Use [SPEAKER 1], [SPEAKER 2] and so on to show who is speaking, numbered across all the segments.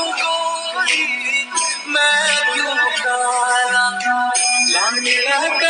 [SPEAKER 1] Mayo, Mayo, Mayo, Mayo, Mayo, Mayo, Mayo, Mayo, Mayo,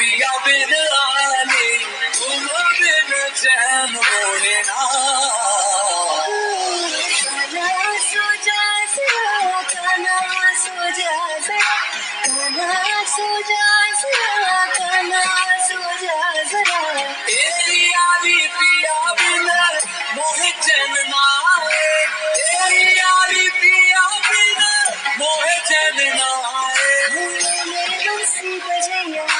[SPEAKER 1] Be up in the army, pull up in the damn morning. Oh.
[SPEAKER 2] Yeah.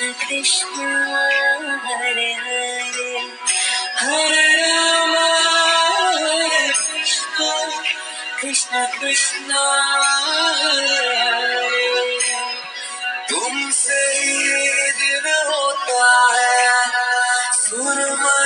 [SPEAKER 2] Krishna Krishna Hare Hare. हरे
[SPEAKER 1] राम, हरे कृष्ण।
[SPEAKER 2] कृष्ण
[SPEAKER 1] कृष्ण, हरे हरे। तुमसे ये दिन होता है सुरमई